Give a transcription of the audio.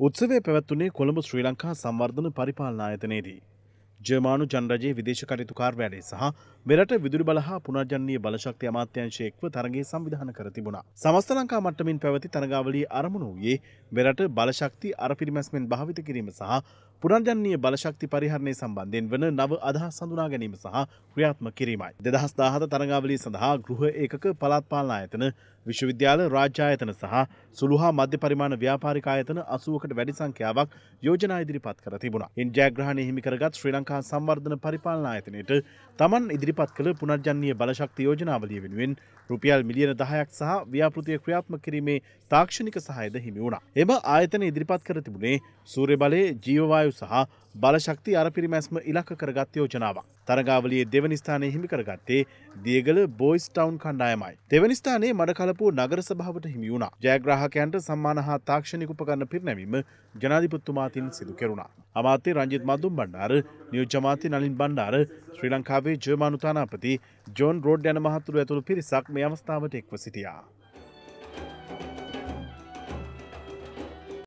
උත්සවය පැවැත්වුණේ කොළඹ ශ්‍රී ලංකා සංවර්ධන පරිපාලන ආයතනයේදී. ජර්මානු ජනරජයේ විදේශ කටයුතු කාර්යාලය සහ මෙරට විදුලි බල හා පුනර්ජනනීය බලශක්ති අමාත්‍යාංශය එක්ව තරගයේ සංවිධානය කර තිබුණා. සමස්ත ලංකා මට්ටමින් පැවති තරගාවලියේ අරමුණු වූයේ මෙරට බලශක්ති අරපිරිමැස්මෙන් භාවිත කිරීම සහ පුනර්ජනනීය බලශක්ති පරිහරණය සම්බන්ධයෙන් වන නව අදහස් හඳුනා ගැනීම සහ ක්‍රියාත්මක කිරීමයි. 2017 තරගාවලිය සඳහා ගෘහ ඒකක පළාත් පාලන ආයතන විශ්වවිද්‍යාල රාජ්‍ය ආයතන සහ සුළු හා මධ්‍ය පරිමාණ ව්‍යාපාරික ආයතන 80කට වැඩි සංඛ්‍යාවක් යෝජනා ඉදිරිපත් කර තිබුණා. ඉන් ජයග්‍රහණය හිමි කරගත් ශ්‍රී ලංකා සංවර්ධන පරිපාලන ආයතනයට තමන් ඉදිරිපත් කළ පුනර්ජනනීය බලශක්ති යෝජනාවලිය වෙනුවෙන් රුපියල් මිලියන 10ක් සහ ව්‍යාපෘතිය ක්‍රියාත්මක කිරීමේ තාක්ෂණික සහායද හිමි වුණා. එම ආයතන ඉදිරිපත් කර තිබුණේ සූර්ය බලයේ ජීවවායු සහ බලශක්ති අරපිරිමැස්ම ඉලක්ක කරගත් යෝජනාවක්. තරගාවලියේ දෙවනි ස්ථානය හිමි කරගත්තේ දියගල බෝයිස් ටවුන් කණ්ඩායමයි. දෙවනි ස්ථානයේ මඩකලපුව නගර සභාවට හිමි වුණා. ජයග්‍රාහකයන්ට සම්මාන හා තාක්ෂණික උපකරණ පිරිනැමීම ජනාධිපතිතුමාතින් සිදු කෙරුණා. අමාත්‍ය රංජිත් මදුම් බණ්ඩාර, නියෝජ්‍ය අමාත්‍ය නලින් බණ්ඩාර, ශ්‍රී ලංකාවේ ජර්මානු තානාපති ජෝන් රෝඩ් යන මහතුරු ඇතුළු පිරිසක් මේ අවස්ථාවට එක්ව සිටියා.